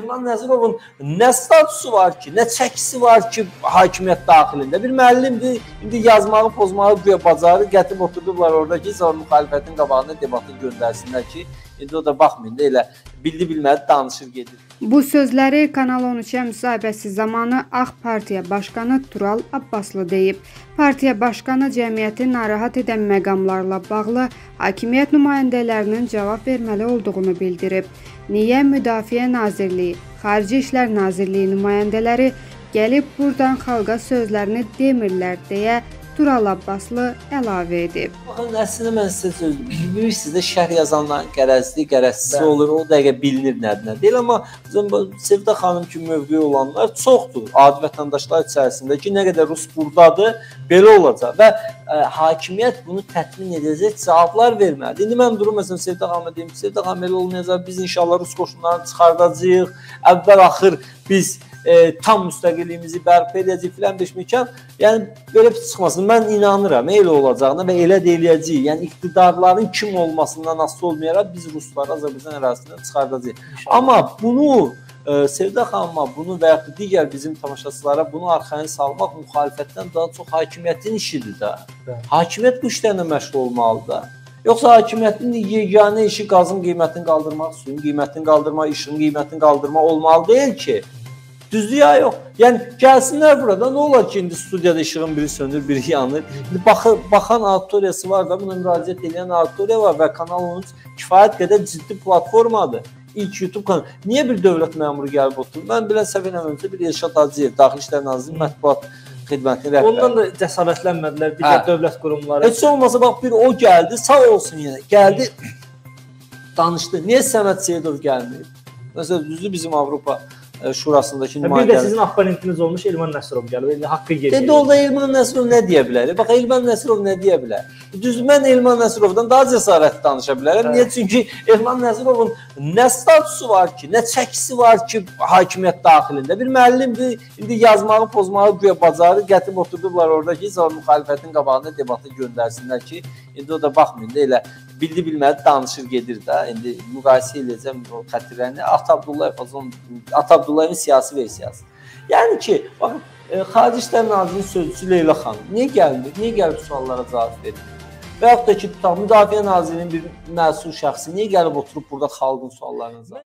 Elman Nəzirovun nə statusu var ki, nə çəkisi var ki, hakimiyyət daxilində. Bir müəllimdir, indi yazmağı, pozmağı güya bacarır, gətirib oturdular orada ki, sonra müxalifətin qabağına debatı göndərsinlər ki, indi o da baxmayın da elə bildi bilmədi danışır gedir. Bu sözləri Kanal 13-ə müsahibəsi zamanı Ağ Partiya başqanı Tural Abbaslı deyib. Partiya başqanı cəmiyyəti narahat edən məqamlarla bağlı hakimiyyət nümayəndələrinin cavab verməli olduğunu bildirib. Niyə Müdafiə Nazirliyi, Xarici İşlər Nazirliyi nümayəndələri gəlib burdan xalqa sözlərini demirlər deyə Tural Abbaslı əlavə edib. Baxın, əslində mən sizə söz bilirsiniz də şərh yazanların qərəzli, qərəzsiz olur. O dəqiqə bilinir nədir, nə deyil, amma Sevda xanım kimi mövqeyi olanlar çoxdur. Adi vətəndaşlar içərisində ki, nə qədər rus burdadır, belə olacaq və ə, hakimiyyət bunu tətmin edəcək cavablar verməlidir. İndi mən durum məsələn Sevda xanıma deyim, Sevda xanım elə olmayacaq. Biz inşallah rus qoşunlarını çıxardacağıq. Əvvəl axır biz e, tam müstəqilliyimizi bərpa edəcək filan beşməkan. Yəni belə çıxmasın. Mən inanıram elə olacağına və elə də eləyəcəyik. Yəni iqtidarların kim olmasından asılı olmayaraq biz rusları Azərbaycan ərazisindən çıxardacağıq. Amma bunu ə, Sevda xanıma bunu və ya digər bizim tamaşaçılara bunu arxayın salmaq müxalifətdən daha çox hakimiyyətin işidir də. Hakimiyyət bu işlərlə məşğul olmalıdır da. Yoxsa hakimiyyətin yeganə işi qazın qiymətini qaldırmaq, suyun qiymətini qaldırmaq, işığın qiymətini qaldırmaq olmalı deyil ki. Düzdür ya yox? Yəni gəlsinlər burada. Nə olar ki, indi studiyada işığın biri sönür, biri yanır. İndi baxı, baxan auditoriyası var da, buna müraciət edən auditoriya var və Kanal 13 kifayət qədər ciddi platformadır. İlk YouTube kanalı. Niyə bir dövlət məmuru gəlib oturur? Mən bilən səhv eləmirəmsə bir Elşad Hacıyev, Daxili İşlər Naziri mətbuat xidmətinin rəhbəri. Ondan da cəsarətlənmədilər digər hə. dövlət qurumları. Heç olmasa bax bir o gəldi, sağ olsun yenə. Gəldi danışdı. Niyə Səməd Seyidov gəlməyib? Məsələn, düzdür bizim Avropa şurasındakı nümayəndələr. Bir də sizin opponentiniz olmuş Elman Nəsrov gəlib. İndi haqqı gedir. Dedi orada Elman Nəsrov nə deyə bilər? Bax Elman Nəsrov nə deyə bilər? Düz mən Elman Nəsrovdan daha cəsarətli danışa bilərəm. Niyə? Çünki Elman Nəsrovun nə statusu var ki, nə çəkisi var ki, hakimiyyət daxilində. Bir müəllimdir, indi yazmağı, pozmağı güya bacarır, gətirib oturdular orada ki, sonra müxalifətin qabağına debatı göndərsinlər ki, indi o da baxmayın da elə bildi bilmədi danışır gedir də. İndi müqayisə edəcəm o xətirlərini. Ata Abdullayev Azon Ata Abdullayevin siyasi versiyası. Yəni ki, baxın, e, Xarici İşlər Nazirinin sözçüsü Leyla xanım niyə gəlmir? Niyə gəlib suallara cavab vermir? Və yaxud da ki, tutaq Müdafiə Nazirinin bir məsul şəxsi niyə gəlib oturub burada xalqın suallarını cavab